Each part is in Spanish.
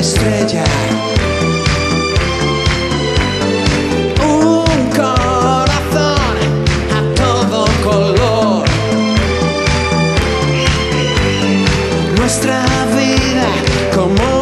estrella. Un corazón a todo color. Nuestra vida como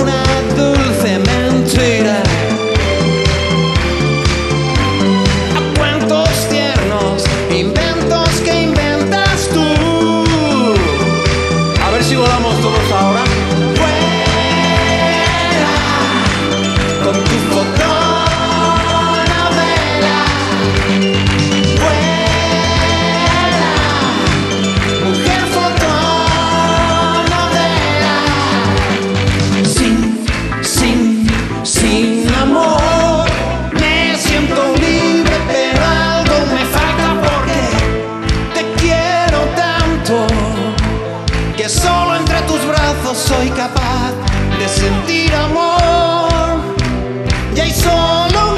que solo entre tus brazos soy capaz de sentir amor. Y hay solo